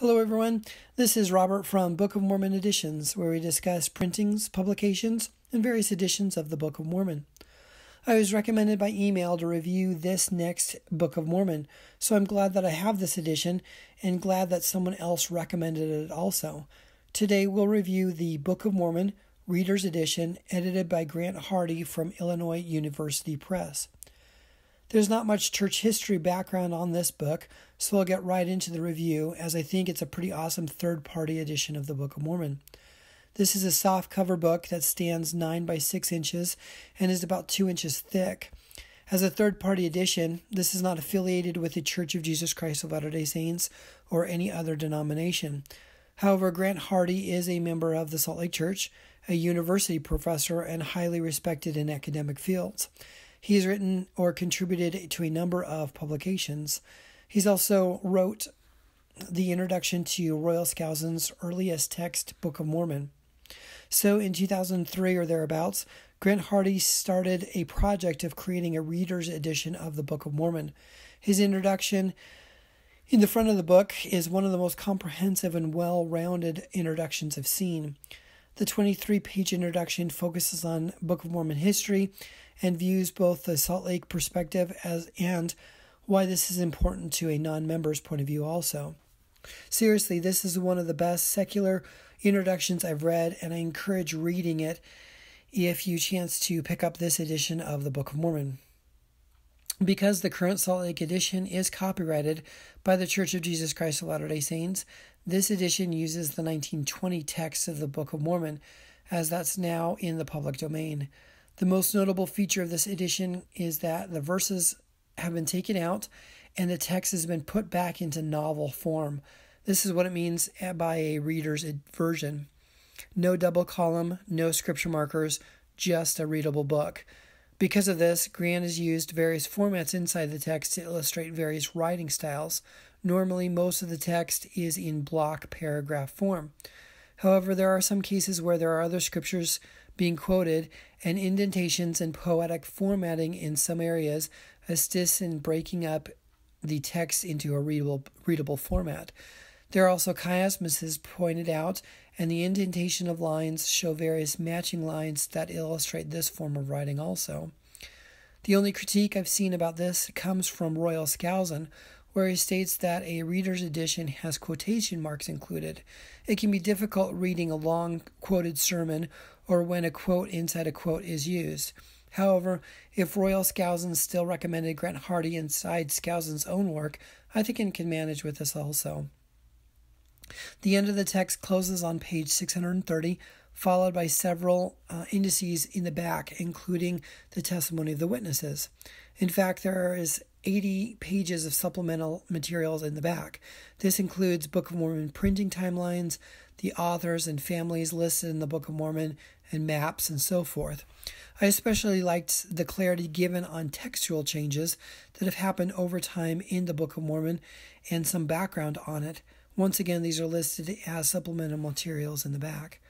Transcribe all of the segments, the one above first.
Hello, everyone. This is Robert from Book of Mormon Editions, where we discuss printings, publications, and various editions of the Book of Mormon. I was recommended by email to review this next Book of Mormon, so I'm glad that I have this edition and glad that someone else recommended it also. Today we'll review the Book of Mormon Reader's Edition, edited by Grant Hardy from Illinois University Press. There's not much church history background on this book, so I'll get right into the review as I think it's a pretty awesome third party edition of the Book of Mormon. This is a soft cover book that stands 9 by 6 inches and is about 2 inches thick. As a third party edition, this is not affiliated with the Church of Jesus Christ of Latter day Saints or any other denomination. However, Grant Hardy is a member of the Salt Lake Church, a university professor, and highly respected in academic fields. He has written or contributed to a number of publications. He's also wrote the introduction to Royal Skousen's earliest text, Book of Mormon. So in 2003 or thereabouts, Grant Hardy started a project of creating a reader's edition of the Book of Mormon. His introduction in the front of the book is one of the most comprehensive and well rounded introductions I've seen. The 23 page introduction focuses on Book of Mormon history and views both the Salt Lake perspective as and why this is important to a non-member's point of view also. Seriously, this is one of the best secular introductions I've read and I encourage reading it if you chance to pick up this edition of the Book of Mormon. Because the current Salt Lake edition is copyrighted by the Church of Jesus Christ of Latter-day Saints, this edition uses the 1920 text of the Book of Mormon as that's now in the public domain. The most notable feature of this edition is that the verses have been taken out and the text has been put back into novel form. This is what it means by a reader's version. No double column, no scripture markers, just a readable book. Because of this, Grant has used various formats inside the text to illustrate various writing styles. Normally, most of the text is in block paragraph form. However, there are some cases where there are other scriptures being quoted, and indentations and poetic formatting in some areas assist in breaking up the text into a readable, readable format. There are also chiasmuses pointed out, and the indentation of lines show various matching lines that illustrate this form of writing also. The only critique I've seen about this comes from Royal Skousen, where he states that a reader's edition has quotation marks included. It can be difficult reading a long quoted sermon or when a quote inside a quote is used. However, if Royal Skousen still recommended Grant Hardy inside Skousen's own work, I think it can manage with this also. The end of the text closes on page 630, followed by several uh, indices in the back, including the testimony of the witnesses. In fact, there is 80 pages of supplemental materials in the back. This includes Book of Mormon printing timelines, the authors and families listed in the Book of Mormon, and maps and so forth. I especially liked the clarity given on textual changes that have happened over time in the Book of Mormon and some background on it. Once again, these are listed as supplemental materials in the back.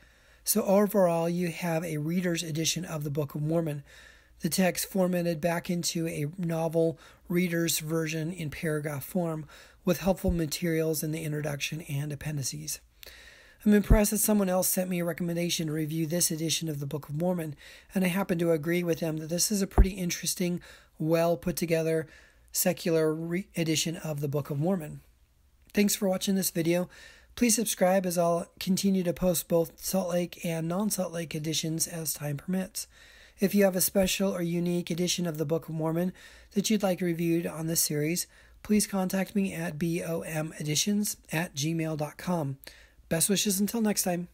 So, overall, you have a reader's edition of the Book of Mormon the text formatted back into a novel reader's version in paragraph form with helpful materials in the introduction and appendices. I'm impressed that someone else sent me a recommendation to review this edition of the Book of Mormon, and I happen to agree with them that this is a pretty interesting, well put together secular edition of the Book of Mormon. Thanks for watching this video. Please subscribe as I'll continue to post both Salt Lake and non Salt Lake editions as time permits. If you have a special or unique edition of the Book of Mormon that you'd like reviewed on this series, please contact me at bomeditions at gmail.com. Best wishes until next time.